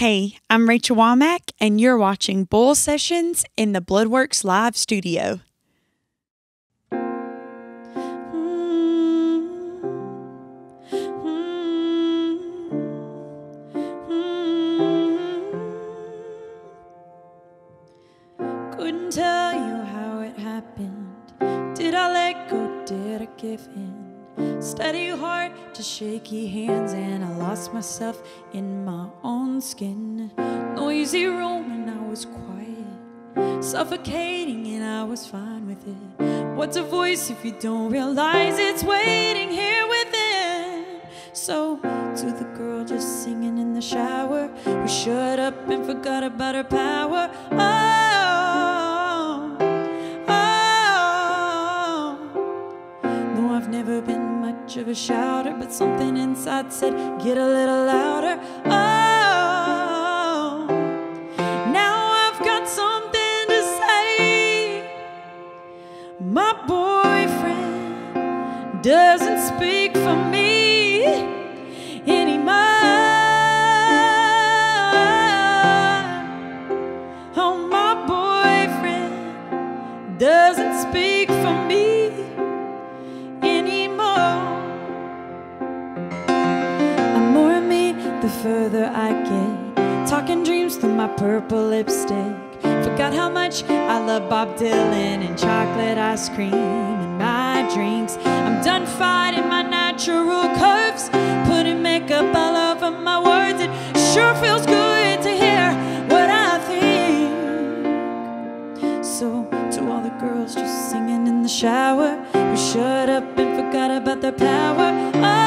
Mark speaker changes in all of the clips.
Speaker 1: Hey, I'm Rachel Wammack, and you're watching Bull Sessions in the Bloodworks Live studio. Couldn't tell you how it happened. Did I let go? Did I give in? Steady heart to shaky hands, and I lost myself in my own skin. Noisy room, and I was quiet, suffocating, and I was fine with it. What's a voice if you don't realize it's waiting here within? So, to the girl just singing in the shower, who shut up and forgot about her power. Oh, shouter, but something inside said, get a little louder. Oh, now I've got something to say. My boyfriend doesn't speak for me anymore. Oh, my boyfriend doesn't speak the further I get. Talking dreams through my purple lipstick. Forgot how much I love Bob Dylan and chocolate ice cream in my drinks. I'm done fighting my natural curves, putting makeup all over my words. It sure feels good to hear what I think. So, to all the girls just singing in the shower, who shut up and forgot about their power. Oh,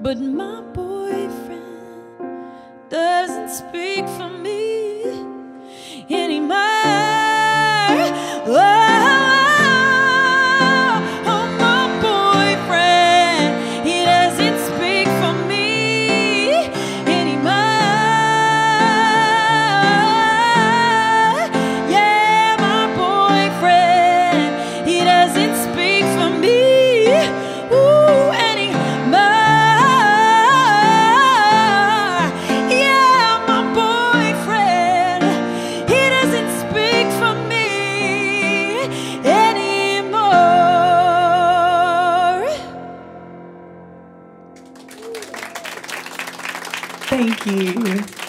Speaker 1: But my boyfriend doesn't speak Thank you.